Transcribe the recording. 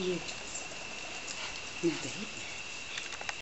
You. Now, babe,